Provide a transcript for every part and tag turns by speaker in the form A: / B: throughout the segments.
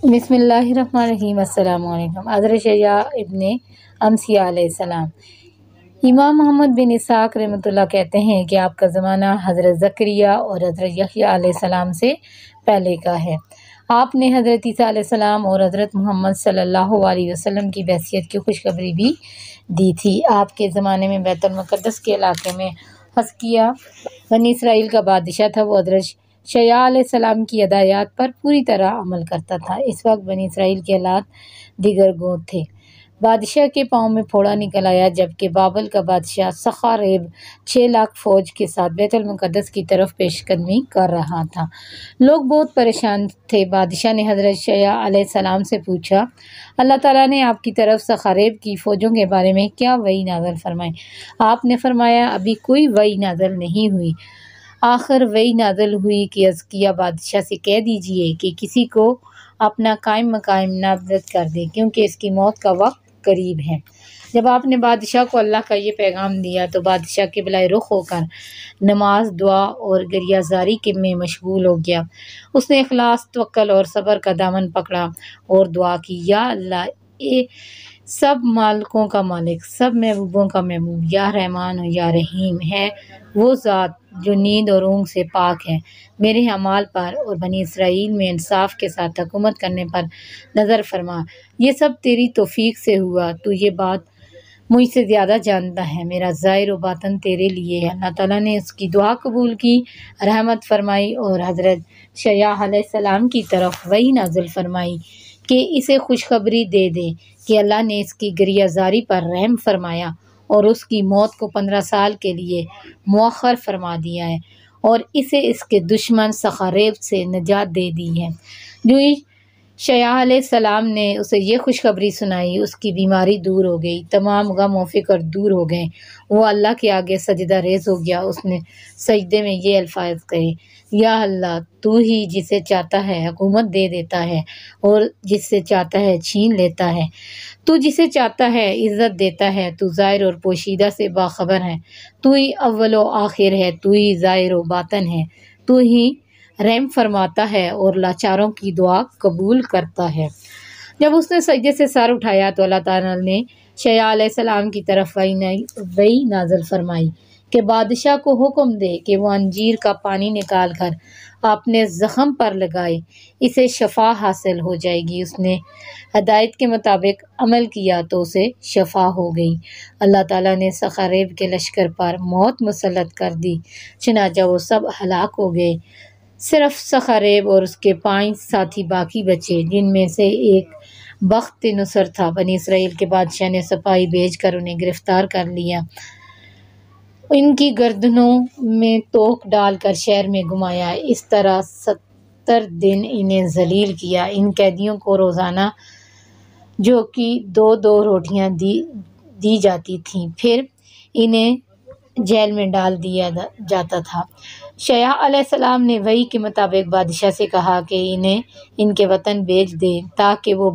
A: बिसमीम हज़रत शैया इबन अमसिया इमाम मोहम्मद बिन इसाक रहमतुल्लाह कहते हैं कि आपका ज़माना हज़रत ज़करिया और हज़रत यहिया से पहले का है। आपने हज़रत ईसा और हज़रत मोहम्मद सल्लल्लाहु वसल्लम की बैसियत की खुशखबरी भी दी थी। आपके ज़माने में बैतुलमक़दस के इलाके में हस्किया बनी इसराइल का बादशाह था, वो हज़रत शया सलाम की हदायत पर पूरी तरह अमल करता था। इस वक्त बनी इसराइल के हालात दिगर गोद थे। बादशाह के पाँव में फोड़ा निकल आया, जबकि बाबल का बादशाह सखारेब छः लाख फौज के साथ बैतुलमक़दस की तरफ़ पेशकदमी कर रहा था। लोग बहुत परेशान थे। बादशाह ने हज़रत शया सलाम से पूछा, अल्लाह ताला ने आपकी तरफ़ सखारेब की फ़ौजों के बारे में क्या वही नाजल फरमाई? आपने फरमाया, अभी कोई वही नाजल नहीं हुई। आखिर वही नाजल हुई कि अजकिया बादशाह से कह दीजिए कि किसी को अपना कायम मकायम नाबद कर दे, क्योंकि इसकी मौत का वक्त करीब है। जब आपने बादशाह को अल्लाह का ये पैगाम दिया तो बादशाह के बलाए रुख होकर नमाज़, दुआ और गरियाजारी के में मशगूल हो गया। उसने अखलास तवक्ल और सब्र का दामन पकड़ा और दुआ की, या अल्लाह सब मालकों का मालिक, सब महबूबों का महबूब, या रहमान या रहीम है, वो ज़ात जो नींद और ऊँग से पाक है। मेरे अमाल पर और बनी इसराइल में इंसाफ के साथ हुकूमत करने पर नज़र फरमा। ये सब तेरी तोफ़ी से हुआ तो ये बात मुझसे ज़्यादा जानता है। मेरा ज़ाहिर बातन तेरे लिए है। अल्लाह ताला ने उसकी दुआ कबूल की, रहमत फरमाई और हज़रत शया सलाम की तरफ़ वही नाजिल फरमाई कि इसे खुशखबरी दे दे। कि अल्लाह ने इसकी गरियाजारी पर रहम फरमाया और उसकी मौत को पंद्रह साल के लिए मौखर फरमा दिया है और इसे इसके दुश्मन सखारेब से निजात दे दी है। जो शया सलाम ने उसे ये खुशखबरी सुनाई, उसकी बीमारी दूर हो गई, तमाम गम और फ़िक्र दूर हो गए। वो अल्लाह के आगे सजदा रेज हो गया, उसने सजदे में ये अल्फाज कहे, या अल्लाह, तू ही जिसे चाहता है हुकूमत दे देता है और जिससे चाहता है छीन लेता है। तू जिसे चाहता है इज़्ज़त देता है, तू ज़ाहिर और पोशीदा से बाखबर है। तू ही अव्वल आखिर है, तू ही ज़ाहिर व बातन है। तू ही रहम फरमाता है और लाचारों की दुआ कबूल करता है। जब उसने सजदे से सर उठाया तो अल्लाह ताला ने सलाम की तरफ़ वही वही नाजल फरमाई कि बादशाह को हुक्म दे कि वो अंजीर का पानी निकाल कर अपने ज़ख़म पर लगाए, इसे शफा हासिल हो जाएगी। उसने हदायत के मुताबिक अमल किया तो उसे शफा हो गई। अल्लाह ताला ने सखारेब के लश्कर पर मौत मुसलत कर दी चनाचा वो सब हलाक हो गए। सिर्फ़ सखरेब और उसके पाँच साथी बाकी बचे, जिनमें से एक बख्त नुसर था। बनी इसराइल के बादशाह ने सपाही भेज कर उन्हें गिरफ़्तार कर लिया। इनकी गर्दनों में तोक डालकर शहर में घुमाया। इस तरह सत्तर दिन इन्हें जलील किया। इन कैदियों को रोज़ाना जो कि दो दो रोटियाँ दी दी जाती थीं। फिर इन्हें जेल में डाल दिया जाता था। शया सलाम ने वही के मुताबिक बादशाह से कहा कि इन्हें इनके वतन भेज दें, ताकि वो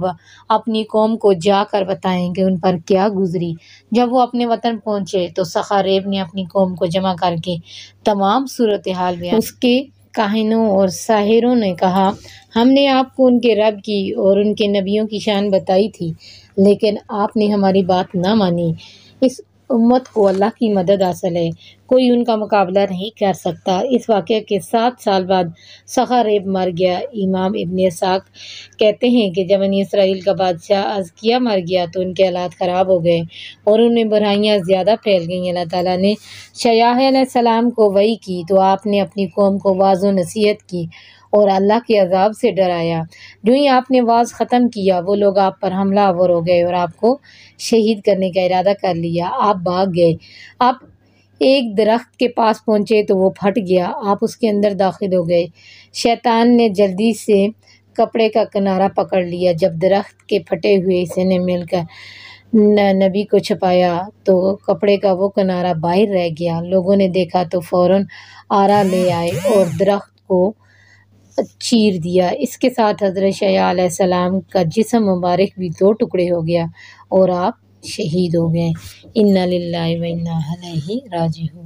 A: अपनी कौम को जाकर बताएँ कि उन पर क्या गुजरी। जब वो अपने वतन पहुँचे तो सखारेब ने अपनी कौम को जमा करके तमाम सूरत हाल में उसके काहिनों और साहिरों ने कहा, हमने आपको उनके रब की और उनके नबियों की शान बताई थी, लेकिन आपने हमारी बात ना मानी। इस उम्मत को अल्लाह की मदद हासिल है। कोई उनका मुकाबला नहीं कर सकता। इस वाक़े के सात साल बाद सखारेब मर गया। इमाम इबन साक कहते हैं कि जब इसराइल का बादशाह अजकिया मर गया तो उनके हालात ख़राब हो गए और उनमें बुराइयाँ ज़्यादा फैल गई। अल्लाह ताला ने शयाह सलाम को वही की तो आपने अपनी कौम को वाजो नसीहत की। और अल्लाह के अजाब से डराया। जो ही आपने वाज ख़त्म किया, वो लोग आप पर हमला आवर हो गए और आपको शहीद करने का इरादा कर लिया। आप भाग गए। आप एक दरख्त के पास पहुँचे तो वो फट गया। आप उसके अंदर दाखिल हो गए। शैतान ने जल्दी से कपड़े का किनारा पकड़ लिया। जब दरख्त के फटे हुए हिस्से ने मिलकर नबी को छपाया तो कपड़े का वो किनारा बाहर रह गया। लोगों ने देखा तो फ़ौरन आरा ले आए और दरख्त को चीर दिया। इसके साथ हज़रत शयाम का जिसम मुबारक भी दो टुकड़े हो गया और आप शहीद हो गए। इन्ना लाही हूँ